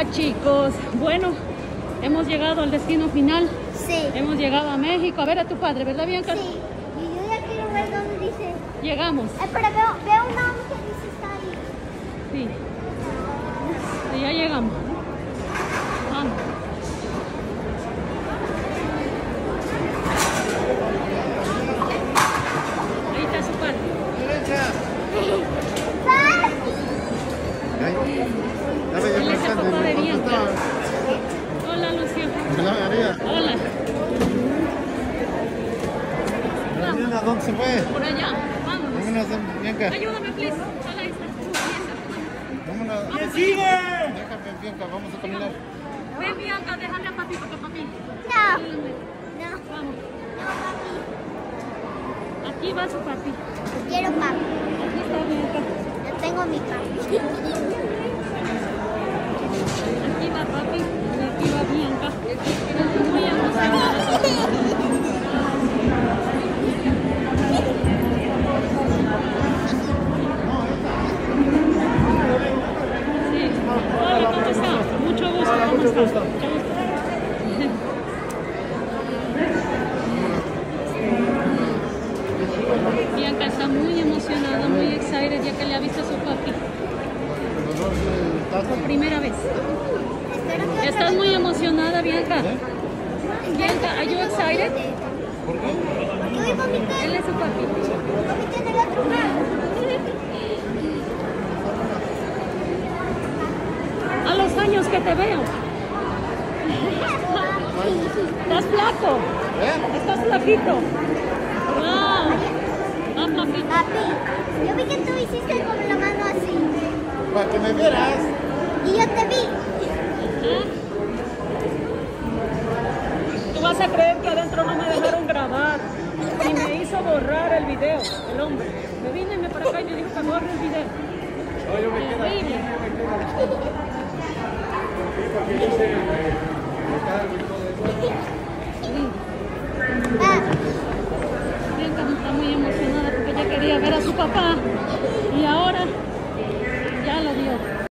Hola chicos, bueno, hemos llegado al destino final, Sí. hemos llegado a México a ver a tu padre, ¿verdad Bianca? Sí. Y yo ya quiero ver dónde dice. Llegamos, Eh, pero veo, veo un nombre que dice está ahí. sí, Sí, ya llegamos. Vamos. Ahí está su padre. ¡Ah! Ay, ya Él me es el bastante, papá de ¿no? Bianca. ¿Dónde Hola Lucio. está? La María. Hola. ¿dónde se fue? por allá. Vámonos. Vámonos. Ayúdame, please. Hola, ahí está. Vámonos. Vamos. Déjame, Bianca, vamos a caminar. Ven, Bianca, déjame a papi, porque papi. No. No. Vamos. No, papi. Aquí va su papi. Quiero papi. Aquí está Bianca. Yo tengo mi papi. Mucho gusto. Bianca está muy emocionada, muy excited ya que le ha visto a su papi por primera vez. ¿Estás muy emocionada, Bianca? Bianca, are you excited? ¿Por qué? Él es su papi. A los años que te veo. Estás flaco. ¿Eh? Estás flaquito. Wow. Ah, papi. Papi, yo vi que tú hiciste con la mano así. Para que me vieras. Y yo te vi. Tú vas a creer que adentro no me dejaron grabar. Y me hizo borrar el video, el hombre. Me vine y me para acá y me dijo que borre el video Bianca está muy emocionada porque ella quería ver a su papá. Y ahora